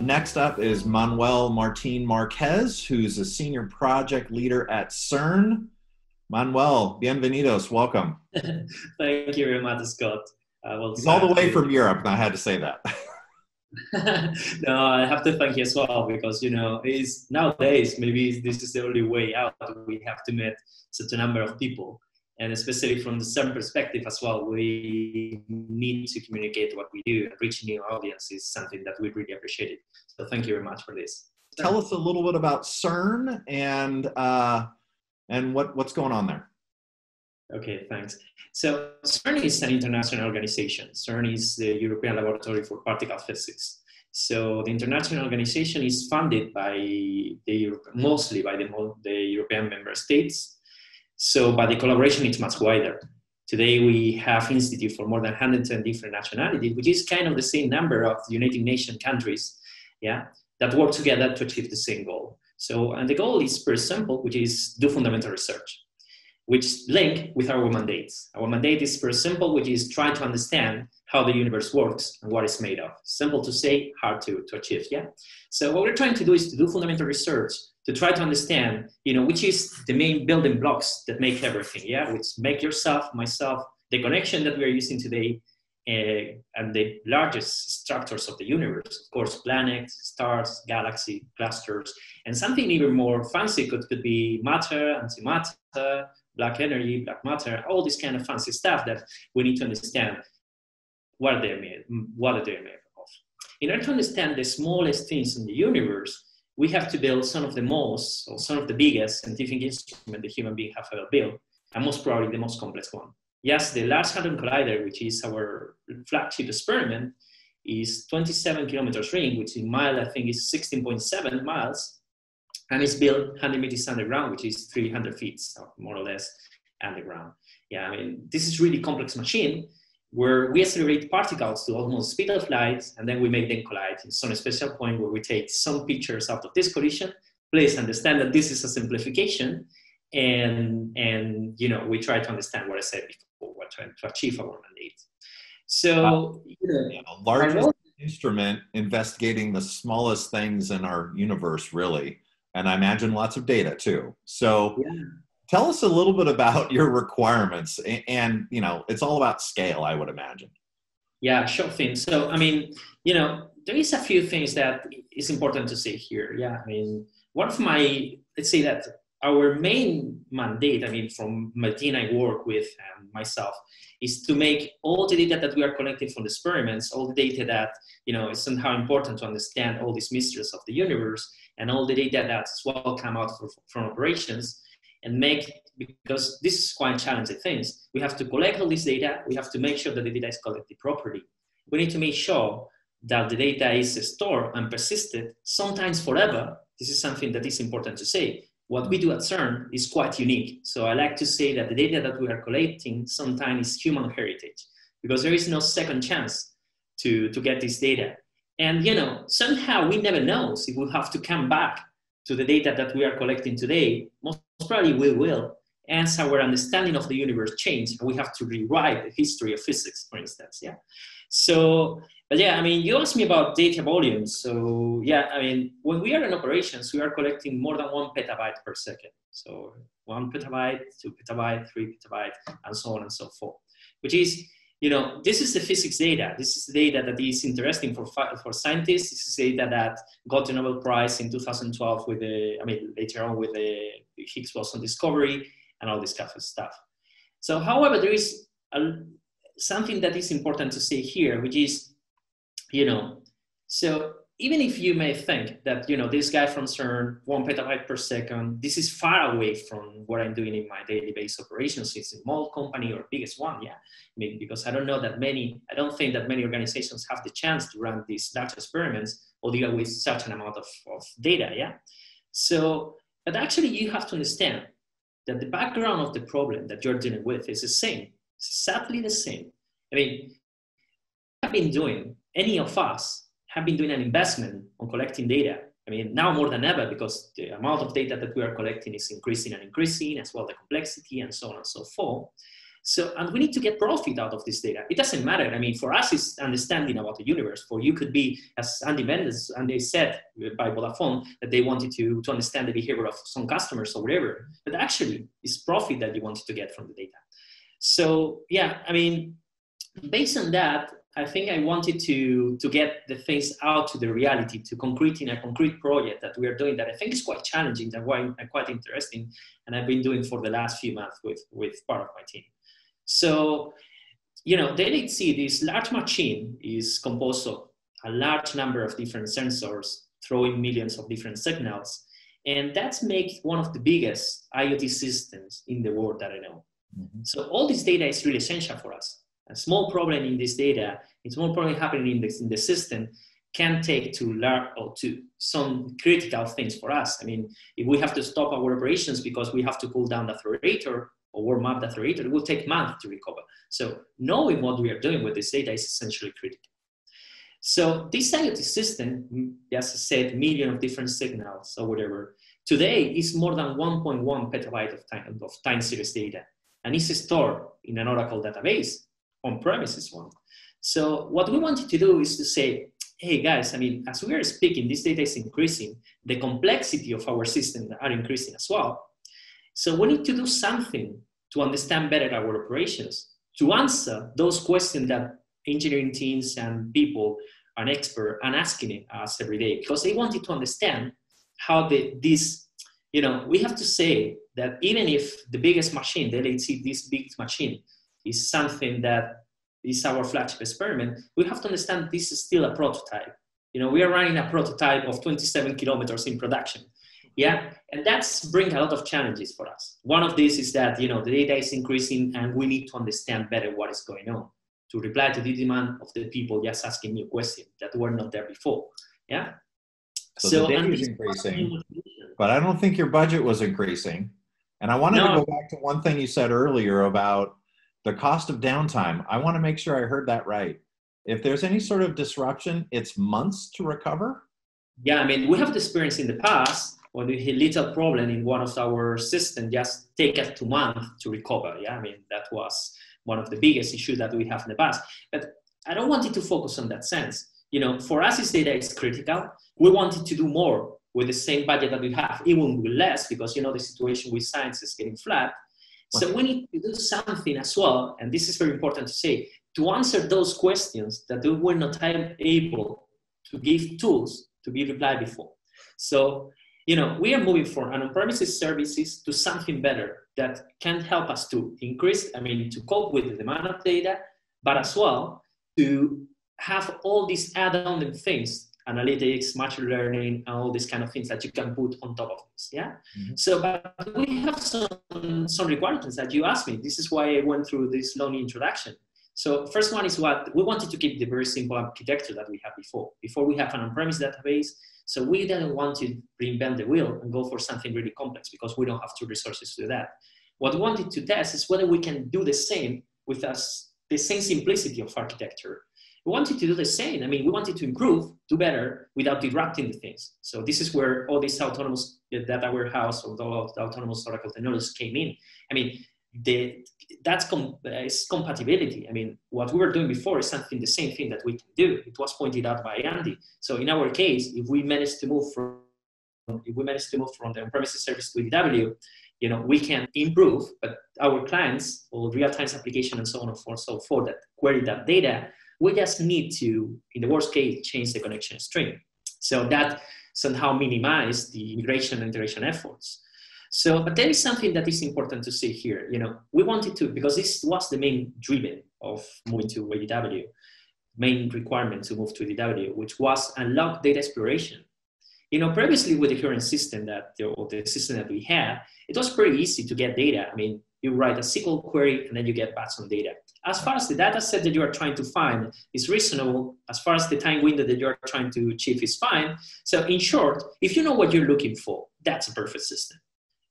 Next up is Manuel Martin Marquez, who's a senior project leader at CERN. Manuel, bienvenidos, welcome. Thank you very much, Scott. Uh, well, He's all the way from Europe, and I had to say that. no, I have to thank you as well because you know, it's nowadays maybe this is the only way out. We have to meet such a number of people and especially from the CERN perspective as well, we need to communicate what we do and reach new audience is something that we really appreciate. So thank you very much for this. Tell us a little bit about CERN and uh, and what, what's going on there. Okay, thanks. So CERN is an international organization. CERN is the European Laboratory for Particle Physics. So the international organization is funded by the mostly by the, the European member states so, but the collaboration is much wider. Today we have institute for more than 110 different nationalities, which is kind of the same number of United Nations countries, yeah, that work together to achieve the same goal. So, and the goal is very simple, which is do fundamental research, which link with our mandates. Our mandate is very simple, which is try to understand how the universe works and what it's made of. Simple to say, hard to, to achieve, yeah? So what we're trying to do is to do fundamental research to try to understand, you know, which is the main building blocks that make everything, yeah, which make yourself, myself, the connection that we are using today, uh, and the largest structures of the universe, of course, planets, stars, galaxy, clusters, and something even more fancy could, could be matter, antimatter, black energy, black matter, all this kind of fancy stuff that we need to understand what they're made, what they made of. In order to understand the smallest things in the universe, we have to build some of the most or some of the biggest scientific instruments the human being have ever built, and most probably the most complex one. Yes, the Large Hadron Collider, which is our flagship experiment, is 27 kilometers ring, which in mile I think is 16.7 miles, and it's built 100 meters underground, which is 300 feet, so more or less underground. Yeah, I mean this is really complex machine, where we accelerate particles to almost speed of light, and then we make them collide in some special point where we take some pictures out of this collision. Please understand that this is a simplification, and and you know we try to understand what I said before, what trying to achieve our mandate. So uh, you know, yeah, the largest instrument investigating the smallest things in our universe, really, and I imagine lots of data too. So. Yeah tell us a little bit about your requirements and, and, you know it's all about scale i would imagine yeah sure thing so i mean you know there is a few things that is important to say here yeah i mean one of my let's say that our main mandate i mean from my team i work with and myself is to make all the data that we are collecting from the experiments all the data that you know is somehow important to understand all these mysteries of the universe and all the data that's well come out from, from operations and make because this is quite challenging things. We have to collect all this data. We have to make sure that the data is collected properly. We need to make sure that the data is stored and persisted, sometimes forever. This is something that is important to say. What we do at CERN is quite unique. So I like to say that the data that we are collecting sometimes is human heritage because there is no second chance to, to get this data. And you know, somehow we never know if we'll have to come back to the data that we are collecting today. Most probably we will, as our understanding of the universe change, we have to rewrite the history of physics, for instance. Yeah. So, but yeah, I mean, you asked me about data volumes. So yeah, I mean, when we are in operations, we are collecting more than one petabyte per second. So one petabyte, two petabyte, three petabyte, and so on and so forth, which is you know, this is the physics data. This is data that is interesting for, for scientists. This is data that got the Nobel Prize in 2012 with the, I mean, later on with the Higgs boson discovery and all this kind of stuff. So, however, there is a, something that is important to say here, which is, you know, so even if you may think that you know this guy from CERN, one petabyte per second, this is far away from what I'm doing in my daily base operations. It's a small company or biggest one, yeah. Mean, because I don't know that many, I don't think that many organizations have the chance to run these large experiments or deal with such an amount of, of data, yeah. So, but actually, you have to understand that the background of the problem that you're dealing with is the same. It's exactly the same. I mean, I've been doing any of us have been doing an investment on collecting data. I mean, now more than ever, because the amount of data that we are collecting is increasing and increasing, as well the complexity and so on and so forth. So, and we need to get profit out of this data. It doesn't matter. I mean, for us, it's understanding about the universe. For you, could be, as Andy Mendes, and they said by Vodafone that they wanted to, to understand the behavior of some customers or whatever. But actually, it's profit that you wanted to get from the data. So, yeah, I mean, based on that, I think I wanted to, to get the things out to the reality, to concrete in a concrete project that we are doing that I think is quite challenging and quite interesting. And I've been doing for the last few months with, with part of my team. So, you know, the LHC, this large machine is composed of a large number of different sensors throwing millions of different signals. And that's makes one of the biggest IoT systems in the world that I know. Mm-hmm. So all this data is really essential for us. A small problem in this data, a small problem happening in the, in the system can take to large or to some critical things for us. I mean, if we have to stop our operations because we have to pull down the accelerator or warm up the accelerator, it will take months to recover. So knowing what we are doing with this data is essentially critical. So this IoT system, mm, as I said, million of different signals or whatever, today is more than 1.1 petabyte of time, of time series data. And it's stored in an Oracle database, on-premises one. So what we wanted to do is to say, hey guys, I mean, as we are speaking, this data is increasing, the complexity of our system are increasing as well. So we need to do something to understand better our operations, to answer those questions that engineering teams and people are expert and asking us every day because they wanted to understand how the, this, you know, we have to say that even if the biggest machine, the LHC, this big machine, is something that is our flagship experiment, we have to understand this is still a prototype. You know, we are running a prototype of 27 kilometers in production. Yeah? And that's bring a lot of challenges for us. One of these is that you know the data is increasing and we need to understand better what is going on to reply to the demand of the people just asking new questions that were not there before. Yeah? So, so the data is increasing but i don't think your budget was increasing. And i wanted no. to go back to one thing you said earlier about the cost of downtime i want to make sure i heard that right if there's any sort of disruption it's months to recover yeah i mean we have the experience in the past when we hit little problem in one of our systems, just take us two months to recover. Yeah, I mean, that was one of the biggest issues that we have in the past. But I don't want it to focus on that sense. You know, for us, this data is critical. We wanted to do more with the same budget that we have, even with less, because you know the situation with science is getting flat. So we need to do something as well, and this is very important to say, to answer those questions that we were not able to give tools to be replied before. So you know, we are moving from an on-premises services to something better that can help us to increase, I mean, to cope with the demand of data, but as well to have all these add-on things, analytics, machine learning, and all these kind of things that you can put on top of this. Yeah. Mm-hmm. So, but we have some some requirements that you asked me. This is why I went through this long introduction. So first one is what we wanted to keep the very simple architecture that we had before. Before we have an on-premise database, so we didn't want to reinvent the wheel and go for something really complex because we don't have two resources to do that. What we wanted to test is whether we can do the same with us, the same simplicity of architecture. We wanted to do the same. I mean, we wanted to improve, do better without disrupting the things. So this is where all these autonomous uh, data warehouse or the autonomous Oracle technologies came in. I mean, the that's com- uh, is compatibility. I mean, what we were doing before is something the same thing that we can do. It was pointed out by Andy. So in our case, if we manage to move from if we manage to move from the on-premises service to ADW, you know, we can improve, but our clients or real-time application and so on and so forth that query that data, we just need to, in the worst case, change the connection string. So that somehow minimize the migration and integration efforts. So, but there is something that is important to see here. You know, we wanted to, because this was the main driven of moving to ADW, main requirement to move to ADW, which was unlock data exploration. You know, previously with the current system that, or the system that we had, it was pretty easy to get data. I mean, you write a SQL query and then you get back some data. As far as the data set that you are trying to find is reasonable, as far as the time window that you're trying to achieve is fine. So in short, if you know what you're looking for, that's a perfect system.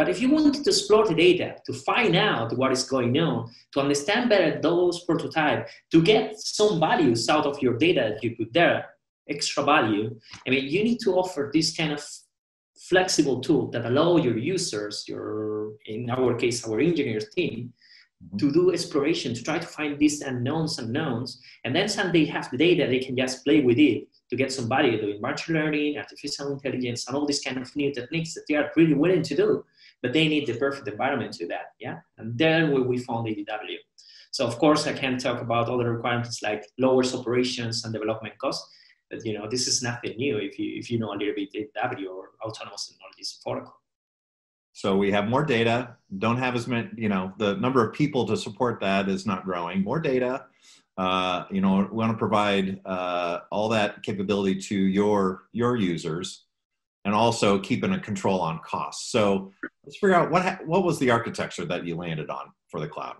But if you wanted to explore the data, to find out what is going on, to understand better those prototypes, to get some values out of your data that you put there, extra value, I mean, you need to offer this kind of flexible tool that allow your users, your, in our case, our engineers team, mm-hmm. to do exploration, to try to find these unknowns, unknowns, and then someday have the data, they can just play with it to get somebody doing machine learning, artificial intelligence, and all these kind of new techniques that they are really willing to do, but they need the perfect environment to that, yeah? And then we, we found ADW. So of course, I can talk about other requirements like lowers operations and development costs, you know, this is nothing new if you, if you know a little bit ADW or autonomous technologies protocol. So we have more data, don't have as many, you know, the number of people to support that is not growing. More data, uh, you know, we want to provide uh, all that capability to your your users, and also keeping a control on costs. So let's figure out what what was the architecture that you landed on for the cloud.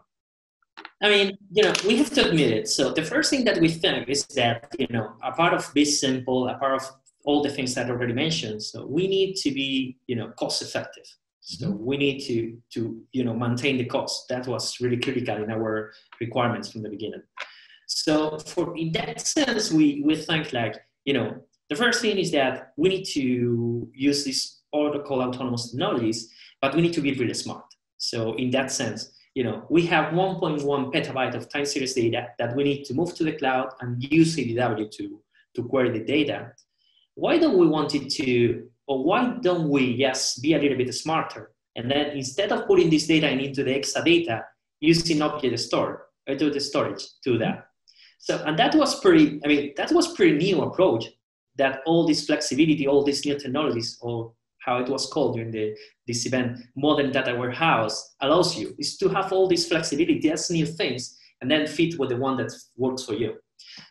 I mean, you know, we have to admit it. So the first thing that we think is that, you know, a part of Be Simple, a part of all the things that I already mentioned. So we need to be, you know, cost effective. So mm-hmm. we need to, to, you know, maintain the cost. That was really critical in our requirements from the beginning. So for in that sense, we, we think like, you know, the first thing is that we need to use these protocol autonomous technologies, but we need to be really smart. So in that sense, you know, we have 1.1 petabyte of time series data that we need to move to the cloud and use CDW to, to query the data. Why don't we want it to, or why don't we, yes, be a little bit smarter? And then instead of putting this data into the Exadata, using object store, or do the storage to that. So, and that was pretty, I mean, that was pretty new approach that all this flexibility, all these new technologies, or how it was called during the, this event, modern data warehouse, allows you is to have all this flexibility, test new things, and then fit with the one that works for you.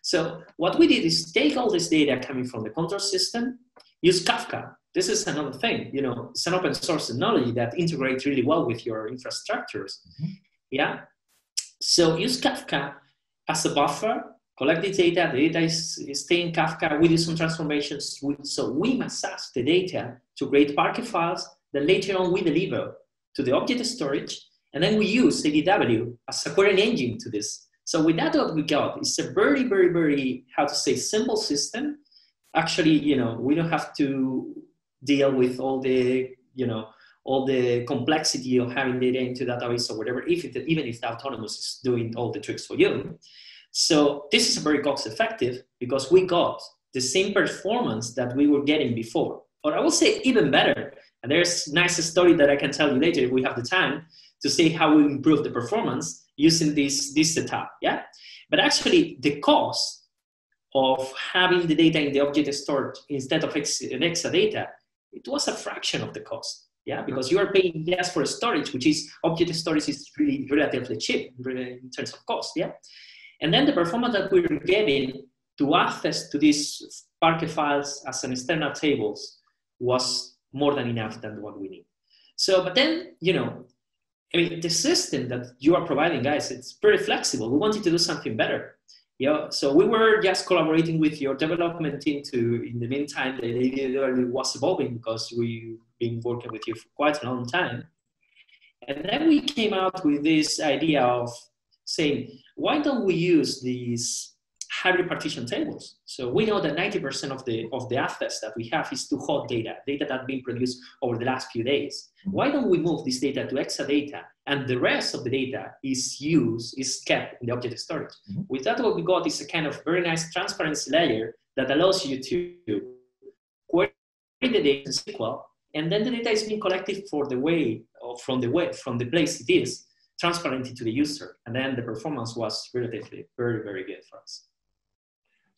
So what we did is take all this data coming from the control system, use Kafka. This is another thing, you know, it's an open source technology that integrates really well with your infrastructures. Mm-hmm. Yeah. So use Kafka as a buffer collect the data, the data is, is stay in Kafka, we do some transformations. So we massage the data to create Parquet files that later on we deliver to the object storage, and then we use CDW as a querying engine to this. So with that, what we got is a very, very, very, how to say, simple system. Actually, you know, we don't have to deal with all the, you know, all the complexity of having data into database or whatever, if it, even if the autonomous is doing all the tricks for you. So this is very cost effective because we got the same performance that we were getting before, or I will say even better. And there's a nice story that I can tell you later if we have the time to see how we improve the performance using this, this setup. Yeah. But actually the cost of having the data in the object stored instead of Exadata, it was a fraction of the cost. Yeah, mm-hmm. because you are paying just for storage, which is object storage is really relatively cheap in terms of cost. Yeah. And then the performance that we're getting to access to these Parquet files as an external tables was more than enough than what we need. So, but then, you know, I mean, the system that you are providing, guys, it's pretty flexible. We wanted to do something better. Yeah, so we were just collaborating with your development team to, in the meantime, the ADW was evolving because we've been working with you for quite a long time. And then we came out with this idea of saying, why don't we use these hybrid partition tables? So we know that 90% of the, of the assets that we have is to hot data, data that been produced over the last few days. Mm-hmm. Why don't we move this data to Exadata and the rest of the data is used, is kept in the object storage? Mm-hmm. With that, what we got is a kind of very nice transparency layer that allows you to query the data in SQL, and then the data is being collected for the way, or from the way, from the place it is, transparently to the user. And then the performance was relatively very, very good for us.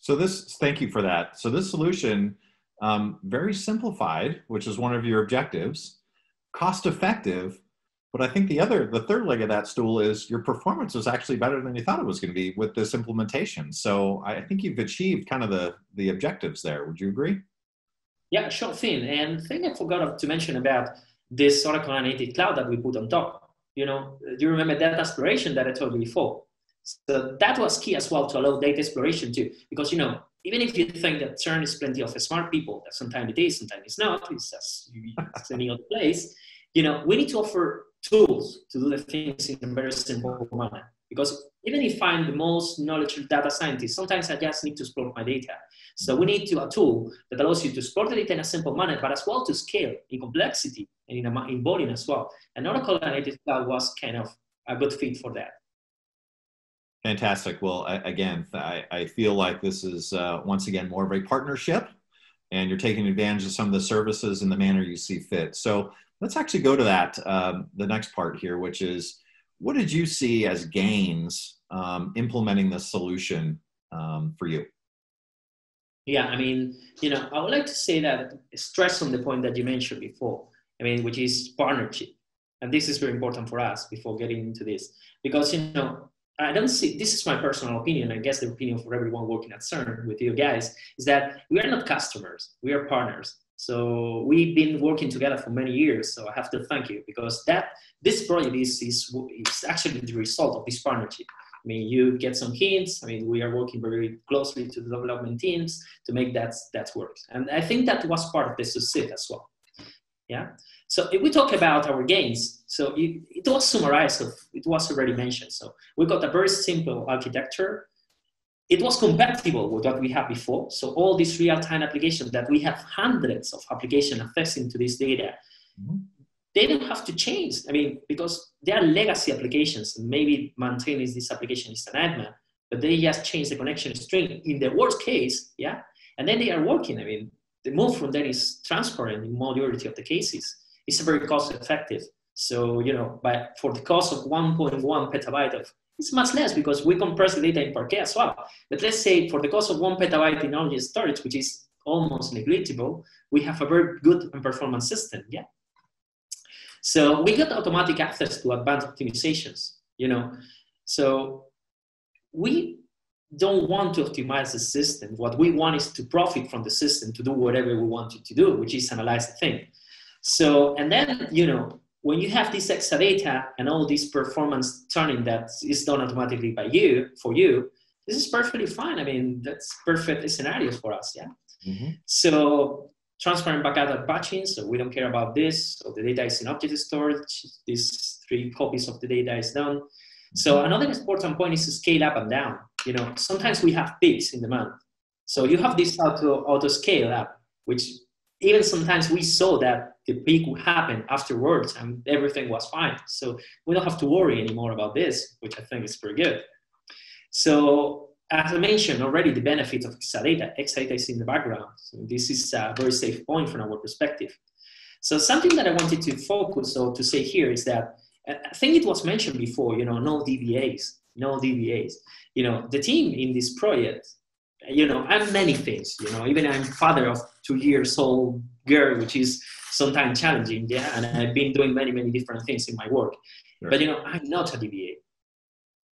So this, thank you for that. So this solution, um, very simplified, which is one of your objectives, cost effective, but I think the other, the third leg of that stool is your performance was actually better than you thought it was going to be with this implementation. So I think you've achieved kind of the the objectives there. Would you agree? Yeah, sure thing. And thing I forgot to mention about this Oracle Analytics Cloud that we put on top you know, do you remember that aspiration that I told you before? So that was key as well to allow data exploration too, because you know, even if you think that CERN is plenty of smart people, that sometimes it is, sometimes it's not, it's just any other place. You know, we need to offer tools to do the things in a very simple manner. Because even if I'm the most knowledgeable data scientist, sometimes I just need to explore my data. So we need to, a tool that allows you to explore the data in a simple manner, but as well to scale in complexity and in, in volume as well. And Oracle Analytics Cloud was kind of a good fit for that. Fantastic. Well, I, again, I, I, feel like this is uh, once again more of a partnership and you're taking advantage of some of the services in the manner you see fit. So let's actually go to that, um, the next part here, which is what did you see as gains um, implementing this solution um, for you? Yeah, I mean, you know, I would like to say that stress on the point that you mentioned before, I mean, which is partnership. And this is very important for us before getting into this, because, you know, I don't see, this is my personal opinion, I guess the opinion for everyone working at CERN with you guys, is that we are not customers, we are partners. So we've been working together for many years. So I have to thank you because that this project is, is, is actually the result of this partnership. I mean, you get some hints. I mean, we are working very closely to the development teams to make that that work. And I think that was part of the success as well. Yeah. So if we talk about our gains, so it, it was summarized, so it was already mentioned. So we got a very simple architecture. It was compatible with what we had before. So all these real-time applications that we have hundreds of applications accessing to this data, mm-hmm. they don't have to change. I mean, because they are legacy applications, maybe maintaining this application is a nightmare, but they just change the connection string in the worst case, yeah, and then they are working. I mean, the move from that is transparent in majority of the cases it's very cost effective. So, you know, but for the cost of 1.1 petabyte of, it's much less because we compress the data in Parquet as well. But let's say for the cost of one petabyte in only storage, which is almost negligible, we have a very good and performance system, yeah. So we got automatic access to advanced optimizations, you know. So we don't want to optimize the system. What we want is to profit from the system to do whatever we want it to do, which is analyze the thing. So, and then, you know, when you have this Exadata and all this performance tuning that is done automatically by you, for you, this is perfectly fine. I mean, that's perfect scenarios for us, yeah? Mm-hmm. So transparent backup patching, so we don't care about this. So the data is in object storage. These three copies of the data is done. So another important point is to scale up and down. You know, sometimes we have peaks in demand. So you have this auto, auto scale up, which even sometimes we saw that the peak would happen afterwards and everything was fine. So we don't have to worry anymore about this, which I think is pretty good. So as I mentioned already, the benefit of Exadata, Exadata is in the background. So this is a very safe point from our perspective. So something that I wanted to focus or to say here is that uh, I think it was mentioned before, you know, no DBAs, no DBAs. You know, the team in this project, you know, I'm many things, you know, even I'm father of two years old girl, which is sometimes challenging. Yeah, and I've been doing many many different things in my work, sure. but you know I'm not a DBA.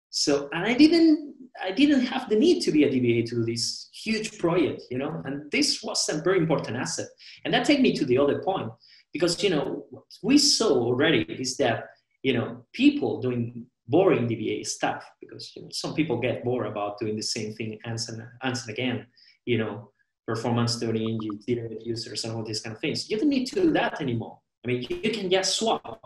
So and I didn't I didn't have the need to be a DBA to do this huge project, you know, and this was a very important asset. And that takes me to the other point because you know what we saw already is that you know people doing boring DBA stuff because you know, some people get bored about doing the same thing and, and again, you know, performance tuning, you dealing with users and all these kind of things. You don't need to do that anymore. I mean, you can just swap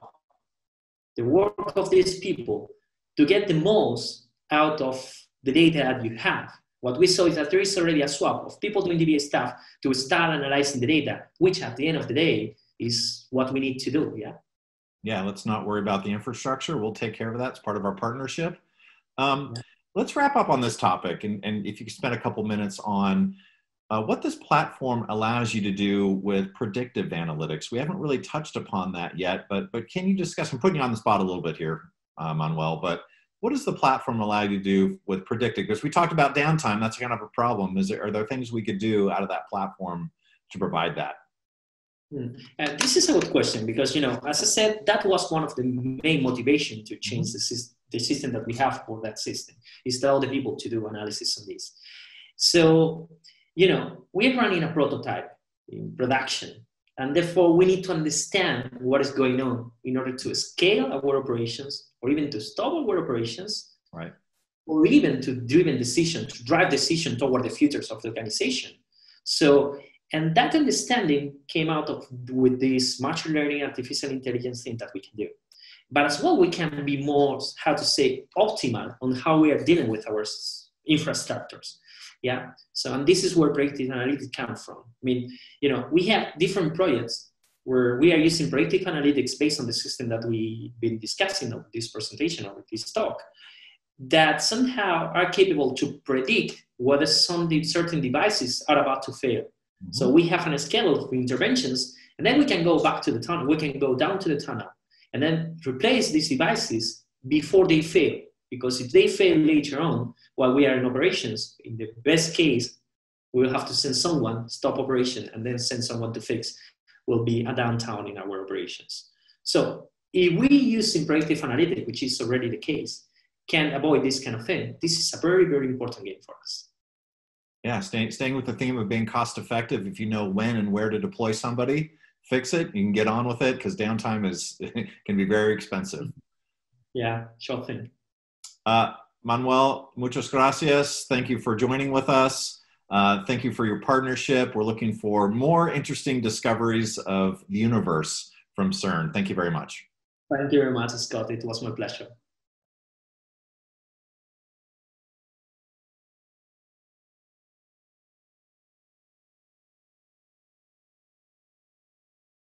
the work of these people to get the most out of the data that you have. What we saw is that there is already a swap of people doing DBA stuff to start analyzing the data, which at the end of the day is what we need to do. Yeah. Yeah. Let's not worry about the infrastructure. We'll take care of that. It's part of our partnership. Um, yeah. Let's wrap up on this topic. And, and if you could spend a couple minutes on uh, what this platform allows you to do with predictive analytics. We haven't really touched upon that yet, but, but can you discuss, I'm putting you on the spot a little bit here, uh, Manuel, but what does the platform allow you to do with predictive? Because we talked about downtime, that's kind of a problem. Is there, are there things we could do out of that platform to provide that? Hmm. And this is a good question because, you know, as I said, that was one of the main motivation to change the, system, the system that we have for that system, is tell the people to do analysis on this. So you know, we're running a prototype in production, and therefore we need to understand what is going on in order to scale our operations, or even to stop our operations, right? Or even to drive decision, to drive decision toward the futures of the organization. So, and that understanding came out of with this machine learning, artificial intelligence thing that we can do. But as well, we can be more, how to say, optimal on how we are dealing with our infrastructures. Yeah. So, and this is where predictive analytics come from. I mean, you know, we have different projects where we are using predictive analytics based on the system that we've been discussing of this presentation or this talk that somehow are capable to predict whether some certain devices are about to fail. Mm-hmm. So we have a schedule of interventions, and then we can go back to the tunnel. We can go down to the tunnel and then replace these devices before they fail. Because if they fail later on while we are in operations, in the best case, we'll have to send someone, stop operation, and then send someone to fix. Will be a downtime in our operations. So if we use predictive analytics, which is already the case, can avoid this kind of thing. This is a very, very important game for us. Yeah, staying, staying with the theme of being cost effective. If you know when and where to deploy somebody, fix it. You can get on with it because downtime is can be very expensive. Yeah, sure thing. Uh, Manuel, muchas gracias. Thank you for joining with us. Uh, thank you for your partnership. We're looking for more interesting discoveries of the universe from CERN. Thank you very much. Thank you very much, Scott. It was my pleasure.